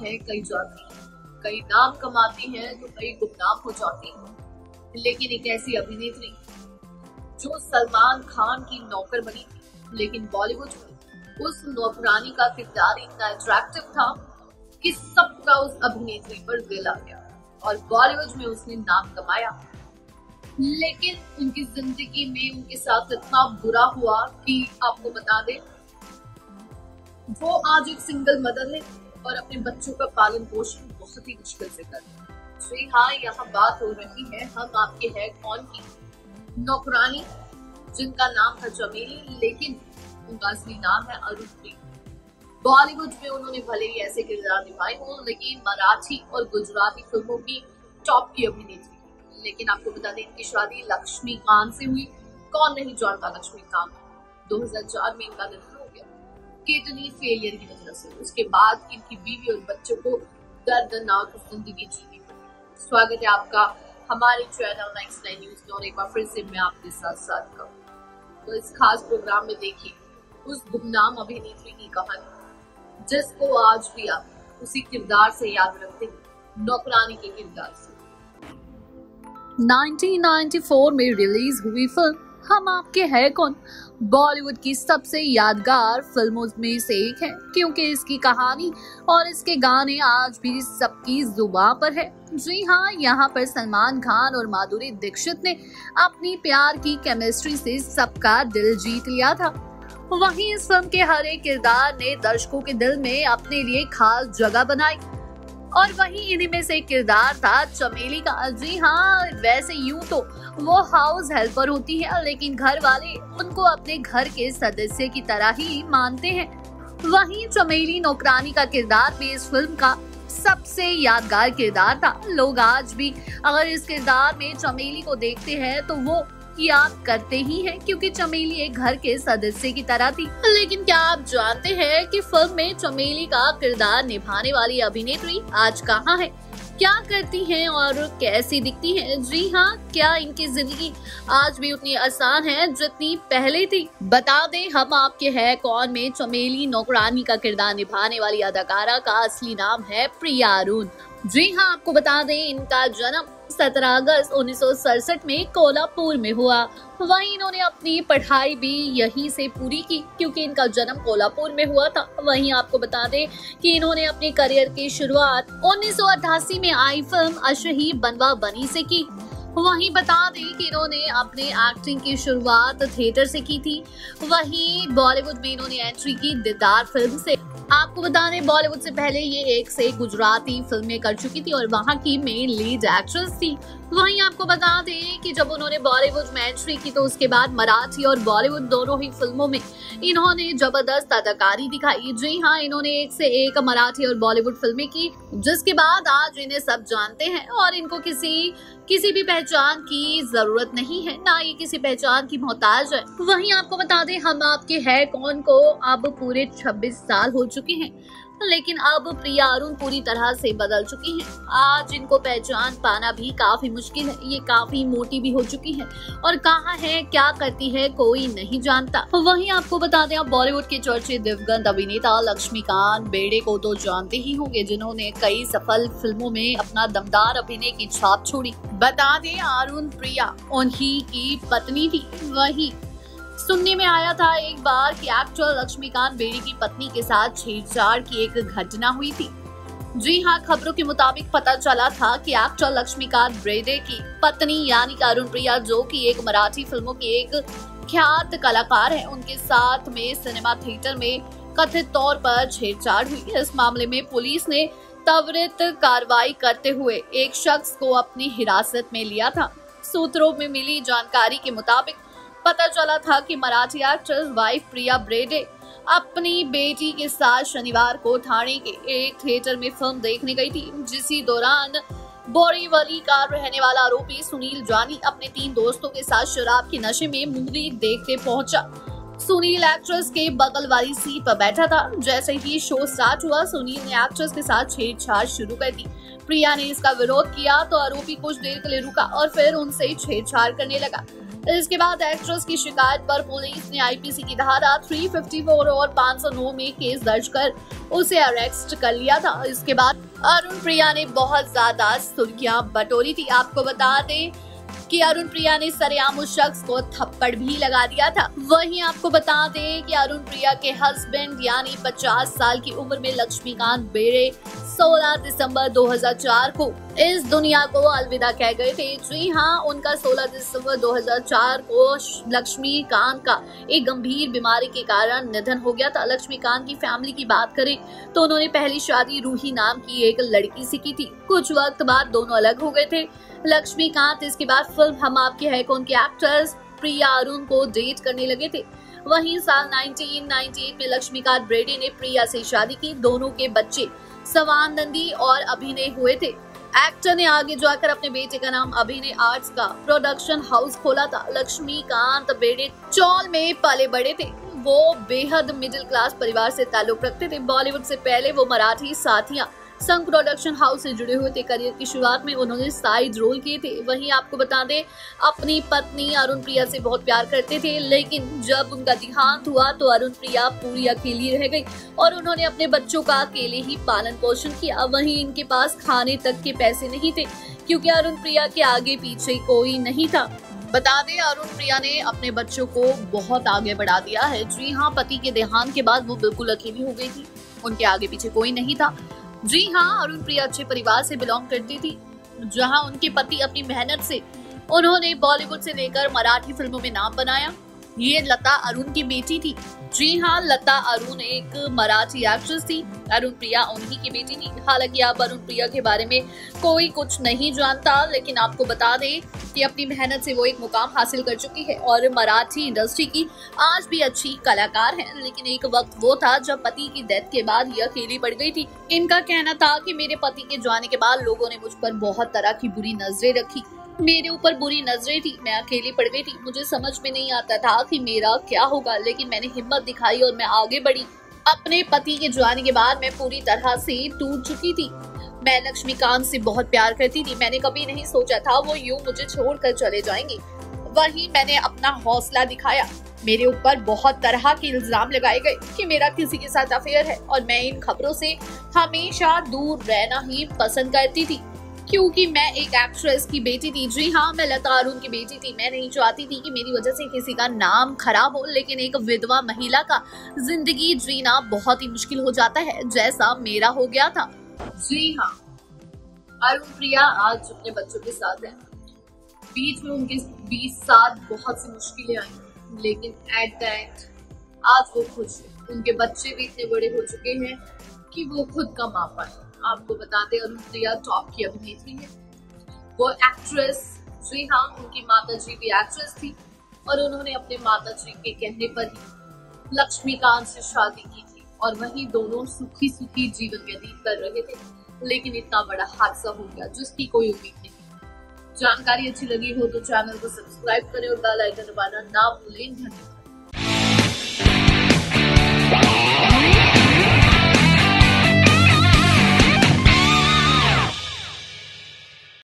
हैं, कई जाती हैं, कई नाम कमाती हैं तो कई गुमनाम हो जाती हैं। लेकिन एक ऐसी अभिनेत्री जो सलमान खान की नौकर बनी थी, लेकिन बॉलीवुड में उस नौकरानी का किरदार इतना अट्रैक्टिव था कि सबका उस अभिनेत्री पर दिल आ गया और बॉलीवुड में उसने नाम कमाया। लेकिन उनकी ज़िंदगी में उनके साथ इतना बुरा हुआ कि आपको बता दें, वो आज एक सिंगल मदर है। और अपने बच्चों का पालन पोषण बहुत ही मुश्किल से कर रही है। जी हाँ यहाँ बात हो रही है, हम आपके है कौन की? नौकरानी, जिनका नाम था चमेली लेकिन उनका असली नाम है अरुण बॉलीवुड में उन्होंने भले ही ऐसे किरदार निभाए हो, लेकिन मराठी और गुजराती फ़िल्मों की टॉप की अभिनेत्री लेकिन आपको बता दें, इनकी शादी लक्ष्मीकांत से हुई। कौन नहीं जानता लक्ष्मीकांत? 2004 में इनका निधन गया किडनी फेलियर की वजह से। उसके बाद इनकी बीवी और बच्चों को दर्दनाक ज़िंदगी जीनी पड़ी। स्वागत है आपका हमारे चैनल नेक्स्ट नाइन न्यूज़ में और एक बार फिर से मैं आपके साथ साथ करूँ तो इस खास प्रोग्राम में देखिए, उस गुमनाम अभिनेत्री की कहानी, जिसको आज भी आप उसी किरदार से याद रखते हैं, नौकरानी के किरदार से। 1994 में रिलीज़ हुई फ़िल्म हम आपके है कौन? बॉलीवुड की सबसे यादगार फ़िल्मों में से एक है, क्योंकि इसकी कहानी और इसके गाने आज भी सबकी जुबा पर है। जी हाँ यहाँ पर सलमान खान और माधुरी दीक्षित ने अपनी प्यार की केमिस्ट्री से सबका दिल जीत लिया था। वहीं इस फ़िल्म के हर एक किरदार ने दर्शकों के दिल में अपने लिए खास जगह बनाई। और वही इन्हीं में से एक किरदार था चमेली का। जी हाँ वैसे यूँ तो वो हाउस हेल्पर होती है, लेकिन घर वाले उनको अपने घर के सदस्य की तरह ही मानते हैं। वहीं चमेली नौकरानी का किरदार भी इस फ़िल्म का सबसे यादगार किरदार था। लोग आज भी अगर इस किरदार में चमेली को देखते हैं तो वो याद करते ही हैं, क्योंकि चमेली एक घर के सदस्य की तरह थी। लेकिन क्या आप जानते हैं कि फ़िल्म में चमेली का किरदार निभाने वाली अभिनेत्री आज कहाँ है? क्या करती हैं और कैसी दिखती हैं? जी हाँ क्या इनकी ज़िंदगी आज भी उतनी आसान है जितनी पहले थी? बता दें, हम आपके है कौन में? चमेली नौकरानी का किरदार निभाने वाली अदाकारा का असली नाम है प्रिया अरुण। जी हाँ आपको बता दें, इनका जन्म 17 अगस्त उन्नीस सौ सड़सठ में कोल्हापुर में हुआ। वहीं इन्होंने अपनी पढ़ाई भी यहीं से पूरी की, क्योंकि इनका जन्म कोल्हापुर में हुआ था। वहीं आपको बता दें कि इन्होंने अपने करियर की शुरुआत उन्नीस सौ अट्ठासी में आई फ़िल्म अशही बनवा बनी से की। वहीं बता दें कि इन्होंने अपने एक्टिंग की शुरुआत थिएटर से की थी। वहीं बॉलीवुड में इन्होंने एंट्री की दीदार फ़िल्म से। आपको बता दें बॉलीवुड से पहले ये एक से गुजराती फ़िल्में कर चुकी थी और वहाँ की मेन लीड एक्ट्रेस थी। वहीं आपको बता दें कि जब उन्होंने बॉलीवुड में एंट्री की तो उसके बाद मराठी और बॉलीवुड दोनों ही फ़िल्मों में इन्होंने ज़बरदस्त अदाकारी दिखाई। जी हाँ इन्होंने एक से एक मराठी और बॉलीवुड फ़िल्में की, जिसके बाद आज इन्हें सब जानते हैं और इनको किसी किसी भी पहचान की ज़रूरत नहीं है, ना ये किसी पहचान की मोहताज है। वहीं आपको बता दें, हम आपके है कौन को? अब पूरे 26 साल हो चुके हैं। लेकिन अब प्रिया अरुण पूरी तरह से बदल चुकी हैं। आज इनको पहचान पाना भी काफ़ी मुश्किल है। ये काफ़ी मोटी भी हो चुकी है। और कहाँ है, क्या करती है, कोई नहीं जानता। वहीं आपको बता दें, आप बॉलीवुड के चर्चित दिवगंत अभिनेता लक्ष्मीकांत बेड़े को तो जानते ही होंगे, जिन्होंने कई सफल फ़िल्मों में अपना दमदार अभिनय की छाप छोड़ी। बता दें, अरुण, प्रिया, उन्हीं की पत्नी थी। वही सुनने में आया था एक बार कि एक्टर लक्ष्मीकांत बेड़ी की पत्नी के साथ छेड़छाड़ की एक घटना हुई थी। जी हाँ खबरों के मुताबिक पता चला था कि एक्टर लक्ष्मीकांत ब्रेडे की पत्नी यानी अरुण प्रिया जो कि एक मराठी फ़िल्मों की एक ख्यात कलाकार है, उनके साथ में सिनेमा थिएटर में कथित तौर पर छेड़छाड़ हुई। इस मामले में पुलिस ने त्वरित कार्रवाई करते हुए एक शख्स को अपनी हिरासत में लिया था। सूत्रों में मिली जानकारी के मुताबिक पता चला था कि मराठी एक्ट्रेस वाइफ प्रिया ब्रेडे अपनी बेटी के साथ शनिवार को ठाणे के एक थिएटर में फ़िल्म देखने गई थी, जिसी दौरान बोरीवली का रहने वाला आरोपी सुनील जानी अपने तीन दोस्तों के साथ शराब के नशे में मूवी देखते पहुँचा। सुनील एक्ट्रेस के बगल वाली सीट पर बैठा था। जैसे ही शो स्टार्ट हुआ, सुनील ने एक्ट्रेस के साथ छेड़छाड़ शुरू कर दी। प्रिया ने इसका विरोध किया तो आरोपी कुछ देर के लिए रुका और फिर उनसे छेड़छाड़ करने लगा। इसके बाद एक्ट्रेस की शिकायत पर पुलिस ने आईपीसी की धारा 354 और 509 में केस दर्ज कर उसे अरेस्ट कर लिया था। इसके बाद अरुण प्रिया ने बहुत ज़्यादा सुर्खियाँ बटोरी थी। आपको बता दें कि अरुण प्रिया ने सरेआम उस शख्स को थप्पड़ भी लगा दिया था। वहीं आपको बता दें कि अरुण प्रिया के हस्बैंड यानी 50 साल की उम्र में लक्ष्मीकांत बेड़े 16 दिसंबर 2004 को। इस दुनिया को अलविदा कह गए थे। जी हाँ उनका 16 दिसंबर 2004 को लक्ष्मीकांत का एक गंभीर बीमारी के कारण निधन हो गया था। लक्ष्मीकांत की फैमिली की बात करें तो उन्होंने पहली शादी रूही नाम की एक लड़की से की थी। कुछ वक्त बाद दोनों अलग हो गए थे। लक्ष्मीकांत, इसके बाद फ़िल्म हम आपके है, कौन के एक्टर्स प्रिया अरुण को डेट करने लगे थे। वहीं साल 1998 में लक्ष्मीकांत ब्रेडी ने प्रिया से शादी की। दोनों के बच्चे सवान नंदी और अभिनय हुए थे। एक्टर ने आगे जाकर अपने बेटे का नाम अभिनय आर्ट्स का प्रोडक्शन हाउस खोला था। लक्ष्मीकांत बेड़े चौल में पले बड़े थे। वो बेहद मिडिल क्लास परिवार से ताल्लुक रखते थे। बॉलीवुड से पहले वो मराठी साथियाँ संघ प्रोडक्शन हाउस से जुड़े हुए थे। करियर की शुरुआत में उन्होंने साइड रोल किए थे। वहीं आपको बता दें, अपनी पत्नी अरुण प्रिया से बहुत प्यार करते थे, लेकिन जब उनका देहांत हुआ तो अरुण प्रिया पूरी अकेली रह गई और उन्होंने अपने बच्चों का अकेले ही पालन पोषण किया। वहीं इनके पास खाने तक के पैसे नहीं थे, क्योंकि अरुण प्रिया के आगे पीछे कोई नहीं था। बता दें, अरुण प्रिया ने अपने बच्चों को बहुत आगे बढ़ा दिया है। जी हाँ पति के देहांत के बाद वो बिल्कुल अकेली हो गई थी। उनके आगे पीछे कोई नहीं था। जी हाँ अरुण प्रिया अच्छे परिवार से बिलोंग करती थी, जहाँ उनके पति अपनी मेहनत से, उन्होंने बॉलीवुड से लेकर मराठी फ़िल्मों में नाम बनाया। ये लता अरुण की बेटी थी। जी हाँ लता अरुण एक मराठी एक्ट्रेस थी। अरुण प्रिया उन्हीं की बेटी थी। हालाँकि आप अरुण प्रिया के बारे में कोई कुछ नहीं जानता, लेकिन आपको बता दें कि अपनी मेहनत से वो एक मुकाम हासिल कर चुकी है और मराठी इंडस्ट्री की आज भी अच्छी कलाकार है। लेकिन एक वक्त वो था जब पति की डेथ के बाद ये अकेली पड़ गई थी। इनका कहना था कि मेरे पति के जाने के बाद लोगों ने मुझ पर बहुत तरह की बुरी नज़रें रखी। मेरे ऊपर बुरी नज़रें थी, मैं अकेली पड़ गई थी। मुझे समझ में नहीं आता था कि मेरा क्या होगा, लेकिन मैंने हिम्मत दिखाई और मैं आगे बढ़ी। अपने पति के जाने के बाद मैं पूरी तरह से टूट चुकी थी। मैं लक्ष्मीकांत से बहुत प्यार करती थी। मैंने कभी नहीं सोचा था वो यूँ मुझे छोड़कर चले जाएँगे। वहीं मैंने अपना हौसला दिखाया। मेरे ऊपर बहुत तरह के इल्ज़ाम लगाए गए कि मेरा किसी के साथ अफेयर है और मैं इन खबरों से हमेशा दूर रहना ही पसंद करती थी। क्योंकि मैं एक एक्ट्रेस की बेटी थी जी हाँ मैं लता अरुण की बेटी थी। मैं नहीं चाहती थी कि मेरी वजह से किसी का नाम खराब हो, लेकिन एक विधवा महिला का ज़िंदगी जीना बहुत ही मुश्किल हो जाता है, जैसा मेरा हो गया था। जी हाँ अरुण, प्रिया आज अपने बच्चों के साथ है। बीच में उनके बीच साथ बहुत सी मुश्किलें आई, लेकिन एट द एंड आज वो खुश उनके बच्चे भी इतने बड़े हो चुके हैं कि वो खुद कमा पाए आपको बता दें अनुप्रिया टॉप की अभिनेत्री है। वो एक्ट्रेस जी हाँ उनकी माता जी भी एक्ट्रेस थी और उन्होंने अपने माता जी के कहने पर ही लक्ष्मीकांत से शादी की थी और वही दोनों सुखी सुखी जीवन व्यतीत कर रहे थे। लेकिन इतना बड़ा हादसा हो गया, जिसकी कोई उम्मीद नहीं। जानकारी अच्छी लगी हो तो चैनल को सब्सक्राइब करें और बेल आइकन दबाना ना भूलें। धन्यवाद।